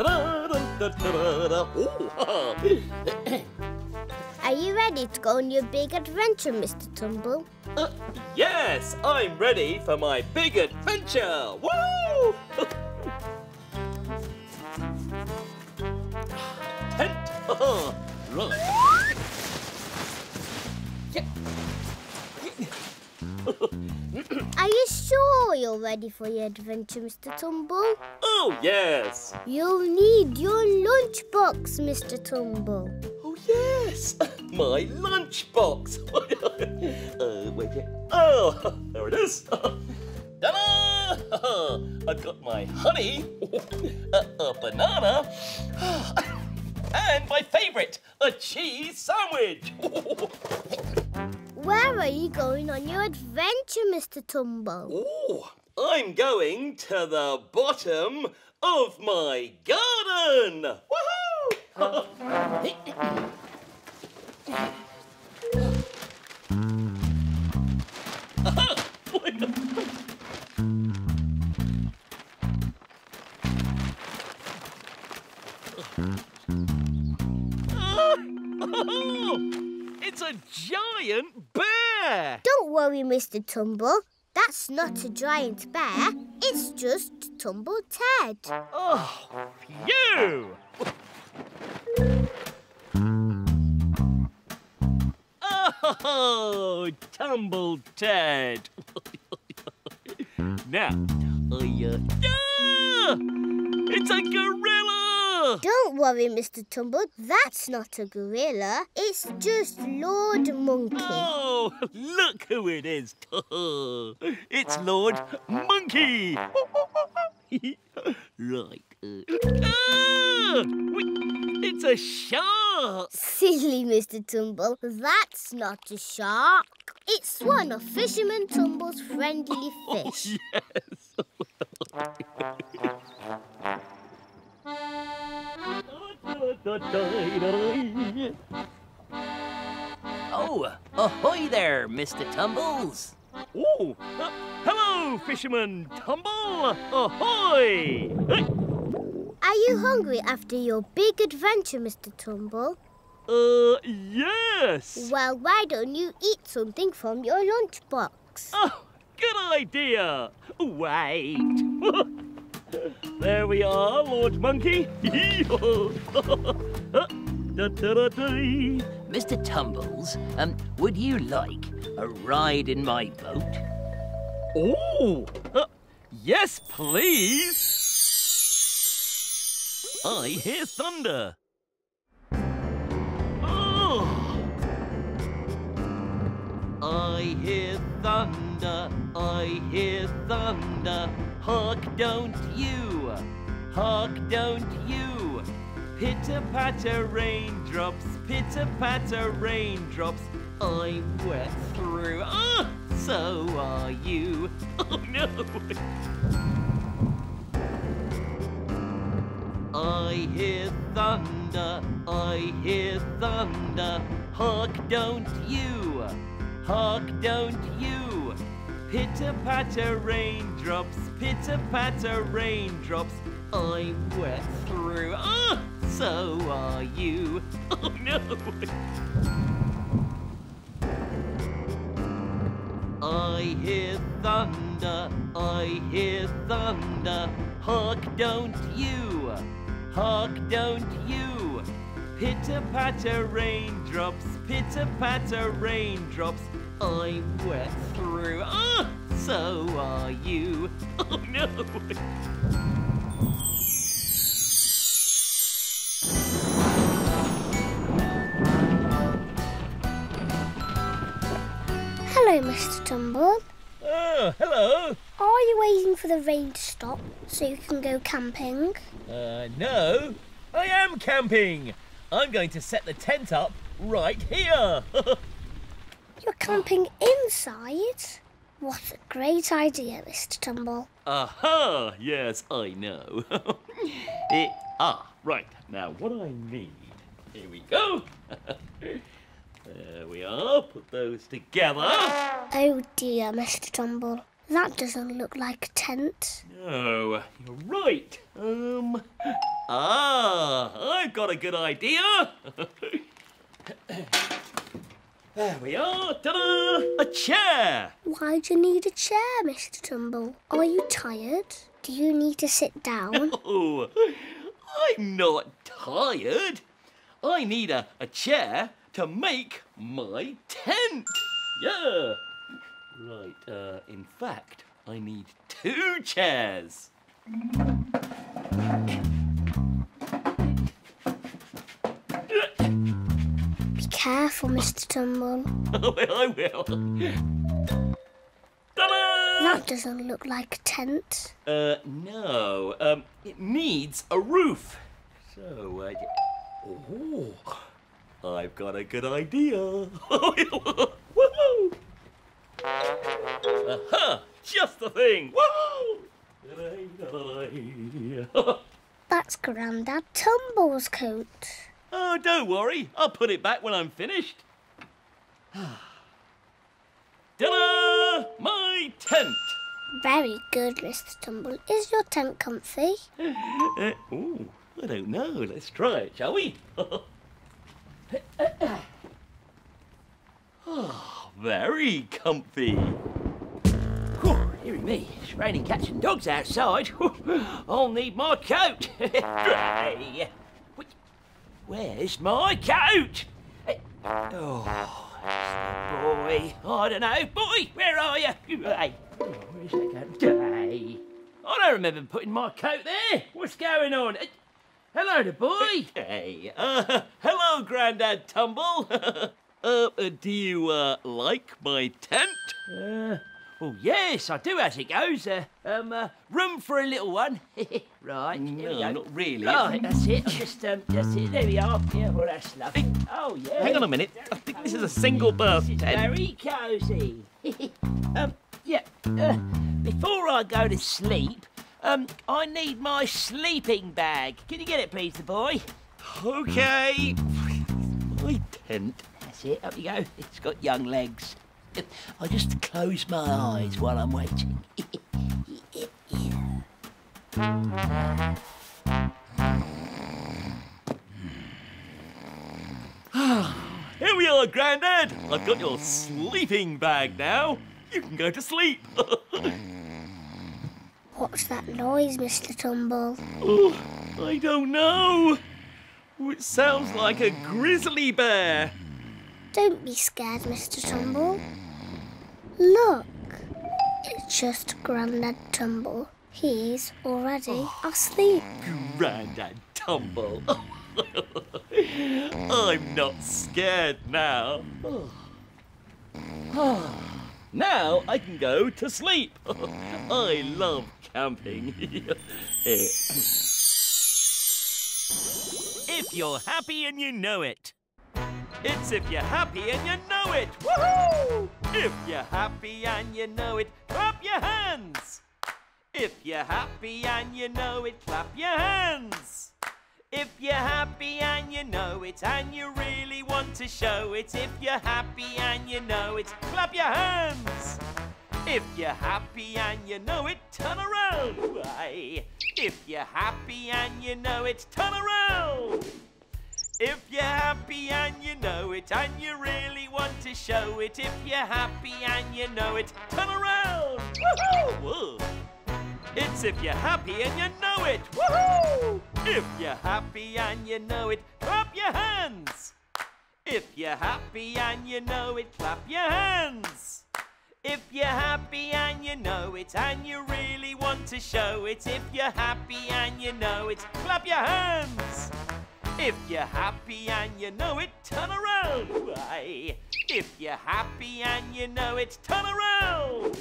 Are you ready to go on your big adventure, Mr. Tumble? uh, yes, I'm ready for my big adventure. Woo! Tent. right. Are you sure you're ready for your adventure, Mr. Tumble? Oh, yes. You'll need your lunchbox, Mr. Tumble. Oh, yes. My lunchbox. uh, wait here. Oh, there it is. Ta-da! I've got my honey, a, a banana, and my favourite, a cheese sandwich. Where are you going on your adventure, Mr. Tumble? Oh, I'm going to the bottom of my garden. Woohoo! a giant bear! Don't worry, Mr. Tumble. That's not a giant bear. It's just Tumble Ted. Oh, phew! Oh, tumble Ted. now, I, uh, ah! It's a gorilla! Don't worry, Mr. Tumble. That's not a gorilla. It's just Lord Monkey. Oh, look who it is. it's Lord Monkey. right. Uh, ah! It's a shark. Silly Mr. Tumble. That's not a shark. It's one of Fisherman Tumble's friendly fish. Yes. Oh, ahoy there, Mr. Tumbles. Oh, uh, hello, Fisherman Tumble. Ahoy! Are you hungry after your big adventure, Mr. Tumble? Uh, yes. Well, why don't you eat something from your lunchbox? Oh, good idea. Wait. there we are, Lord Monkey. Mr. Tumbles, um, would you like a ride in my boat? Oh, uh, yes, please. I hear thunder. Oh. I hear thunder, I hear thunder. Hark, don't you? Hark, don't you? Pitter patter raindrops, pitter patter raindrops. I'm wet through. Ah, so are you. Oh no! I hear thunder, I hear thunder. Hark, don't you? Hark, don't you? Pitter patter raindrops, pitter patter raindrops. I'm wet through. Ah, so are you. Oh no! I hear thunder, I hear thunder. Hark, don't you? Hark, don't you? Pitter patter raindrops, pitter patter raindrops. I'm wet through. Ah, so are you. Oh no! Hello, Mr. Tumble. Oh, hello. Are you waiting for the rain to stop so you can go camping? Uh, no. I am camping. I'm going to set the tent up right here. You're camping inside? What a great idea, Mr. Tumble. Aha! Yes, I know. Eh, ah, right. Now, what I need. Here we go. there we are. Put those together. Oh dear, Mr. Tumble. That doesn't look like a tent. No, you're right. Um. Ah, I've got a good idea. there we are. Ta-da! A chair. Why do you need a chair, Mr. Tumble? Are you tired? Do you need to sit down? Oh, I'm not tired. I need a, a chair to make my tent. Yeah. Right, uh, in fact, I need two chairs. Careful, Mr. Tumble. Oh, I will. That doesn't look like a tent. Uh, no. Um, it needs a roof. So, uh, oh, I've got a good idea. Woohoo! Aha! Just the thing. Woohoo! That's Grandad Tumble's coat. Oh, don't worry. I'll put it back when I'm finished. Ta-da! My tent. Very good, Mr. Tumble. Is your tent comfy? Uh, ooh, I don't know. Let's try it, shall we? oh, very comfy. Whew, dearie me, it's raining cats and dogs outside. I'll need my coat. Where's my coat? Eh, Oh, boy, I don't know. Boy, where are you? Hey, oh, where's that coat? Hey, I don't remember putting my coat there. What's going on? Eh, Hello, the boy. Hey, uh, hello, Grandad Tumble. uh, uh, do you, uh, like my tent? Uh, well, yes, I do as it goes. Uh, um, uh, room for a little one. right. No, not really. Right, that's it. Just, um, that's it. There we are. Yeah, well, that's lovely. Oh, yeah. Hang on a minute. I think this is a single berth This tent. very cosy. um, yeah. Uh, before I go to sleep, um, I need my sleeping bag. Can you get it, please, the boy? Okay. My tent. That's it. Up you go. It's got young legs. I just close my eyes while I'm waiting. Here we are, Grandad. I've got your sleeping bag now. You can go to sleep. What's that noise, Mr. Tumble? oh, I don't know. It sounds like a grizzly bear. Don't be scared, Mr. Tumble. Look, it's just Grandad Tumble. He's already oh. asleep. Grandad Tumble. I'm not scared now. now I can go to sleep. I love camping. if you're happy and you know it. It's if you're happy and you know it. Woohoo! If you're happy and you know it, clap your hands. If you're happy and you know it, clap your hands. If you're happy and you know it, and you really want to show it, if you're happy and you know it, clap your hands. If you're happy and you know it, turn around. If you're happy and you know it, turn around. If you're happy and you know it, and you really want to show it, if you're happy and you know it, turn around. Woohoo! It's if you're happy and you know it. Woohoo! If you're happy and you know it, clap your hands. If you're happy and you know it, clap your hands. If you're happy and you know it, and you really want to show it, if you're happy and you know it, clap your hands. If you're happy and you know it, turn around. Why? If you're happy and you know it, turn around.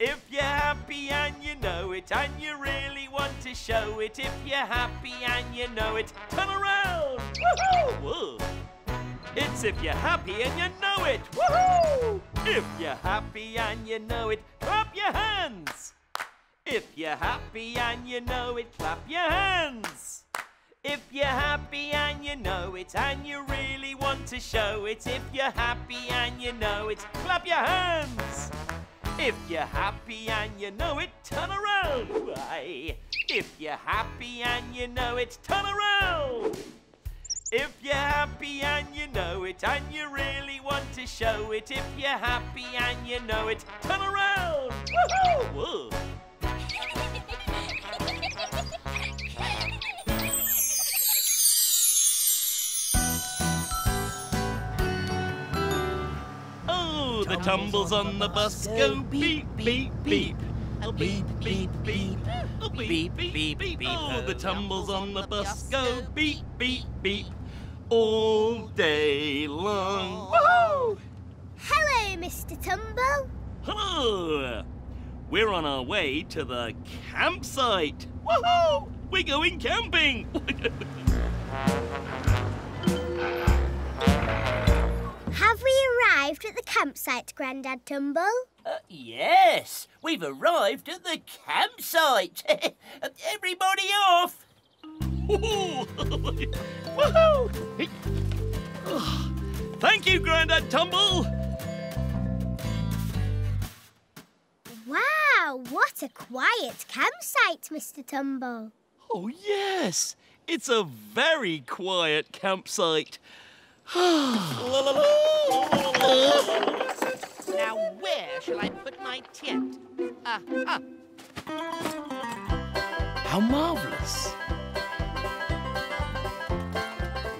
If you're happy and you know it, and you really want to show it, if you're happy and you know it, turn around. Woohoo! It's if you're happy and you know it. Woohoo! If you're happy and you know it, clap your hands. If you're happy and you know it, clap your hands. If you're happy and you know it, and you really want to show it, if you're happy and you know it, clap your hands. If you're happy and you know it, turn around. If you're happy and you know it, turn around. If you're happy and you know it, and you really want to show it, if you're happy and you know it, turn around. Tumbles on the bus go beep, beep, beep. Beep, beep, beep. Beep, beep, beep. Oh, the tumbles on the bus go beep, beep, beep. All day long. Woohoo! Hello, Mr. Tumble. Hello! We're on our way to the campsite. Woohoo! We're going camping. arrived at the campsite, Grandad Tumble? Uh, yes, we've arrived at the campsite. Everybody off. Woohoo! Thank you, Grandad Tumble. Wow, what a quiet campsite, Mr. Tumble. Oh, yes. It's a very quiet campsite. Now, where shall I put my tent? Ah, ah. How marvellous.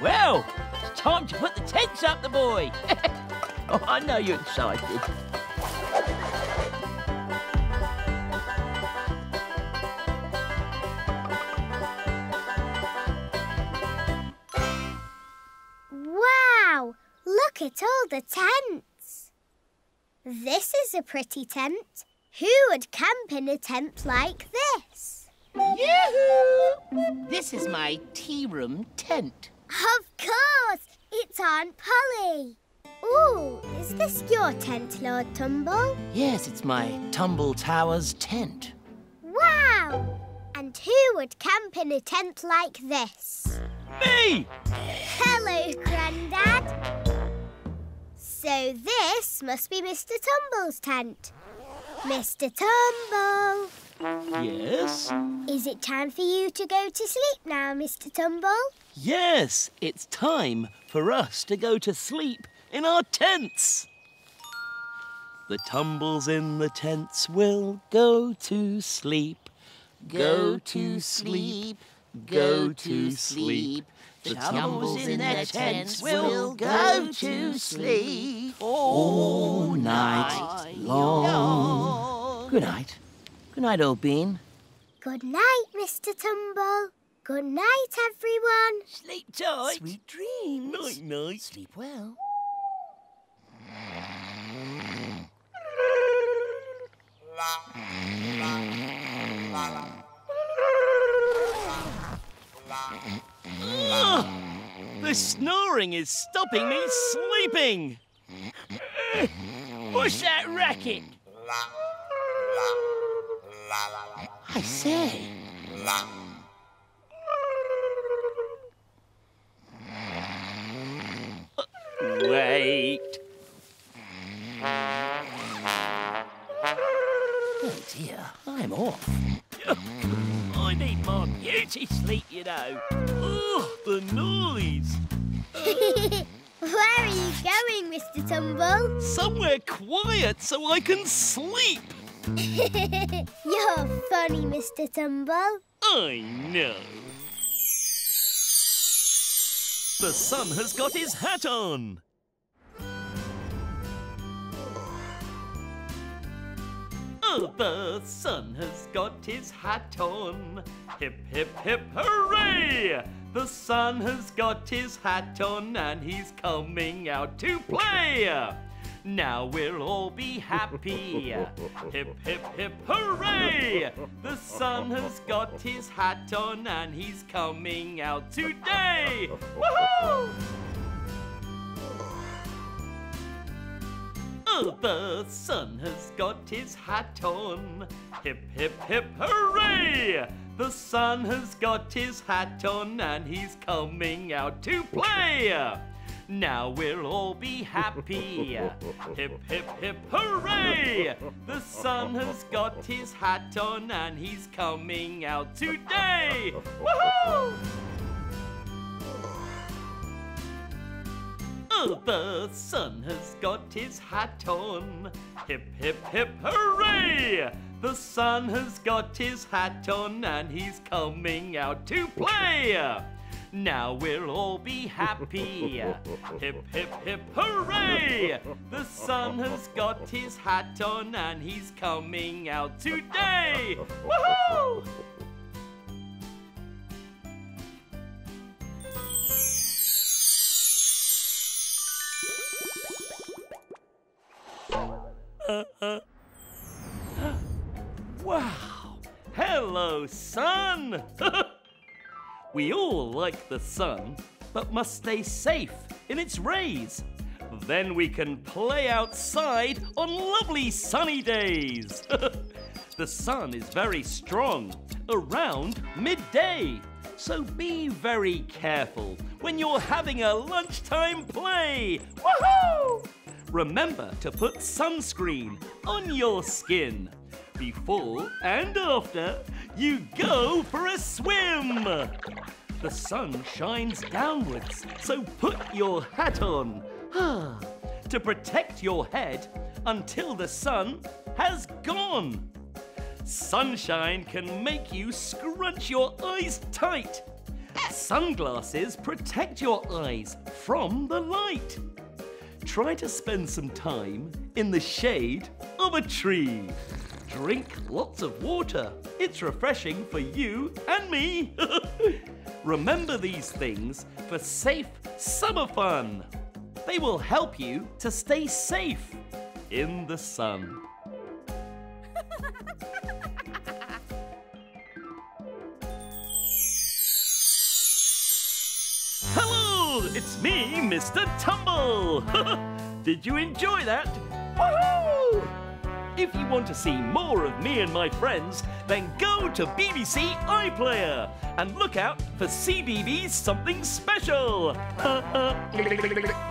Well, it's time to put the tents up, the boy. oh, I know you're excited. At all the tents. This is a pretty tent. Who would camp in a tent like this? Yoo-hoo! This is my tea room tent. Of course, it's Aunt Polly. Ooh, is this your tent, Lord Tumble? Yes, it's my Tumble Towers tent. Wow! And who would camp in a tent like this? Me! Hello, Grandad. So this must be Mr. Tumble's tent. Mr. Tumble, Yes? is it time for you to go to sleep now, Mr. Tumble? Yes, it's time for us to go to sleep in our tents. The tumbles in the tents will go to sleep. Go to sleep. Go to sleep. The tumbles in their tents will go to sleep all night long. Good night. Good night, old bean. Good night, Mr. Tumble. Good night, everyone. Sleep tight. Sweet dreams. Night, night. Sleep well. The snoring is stopping me sleeping. What's that racket? I say, Wait. oh dear, I'm off. Need my beauty sleep, you know. Oh, the noise. Where are you going, Mr. Tumble? Somewhere quiet so I can sleep. You're funny, Mr. Tumble. I know. The sun has got his hat on. The sun has got his hat on. Hip, hip, hip, hooray! The sun has got his hat on and he's coming out to play. Now we'll all be happy. hip, hip, hip, hooray! The sun has got his hat on and he's coming out today. Woohoo! The sun has got his hat on. Hip, hip, hip, hooray! The sun has got his hat on and he's coming out to play. Now we'll all be happy. hip, hip, hip, hooray! The sun has got his hat on and he's coming out today. Woohoo! Oh, the sun has got his hat on. Hip, hip, hip, hooray! The sun has got his hat on and he's coming out to play. Now we'll all be happy. hip, hip, hip, hooray! The sun has got his hat on and he's coming out today. Woohoo! Wow! Hello, sun! we all like the sun, but must stay safe in its rays. Then we can play outside on lovely sunny days. the sun is very strong around midday, so be very careful when you're having a lunchtime play. Woohoo! Remember to put sunscreen on your skin before and after you go for a swim. The sun shines downwards, so put your hat on to protect your head until the sun has gone. Sunshine can make you scrunch your eyes tight. Sunglasses protect your eyes from the light. Try to spend some time in the shade of a tree. Drink lots of water. It's refreshing for you and me. Remember these things for safe summer fun. They will help you to stay safe in the sun. it's me, Mr. Tumble. Did you enjoy that? Woohoo! If you want to see more of me and my friends, then go to BBC iPlayer and look out for CBeebies Something Special.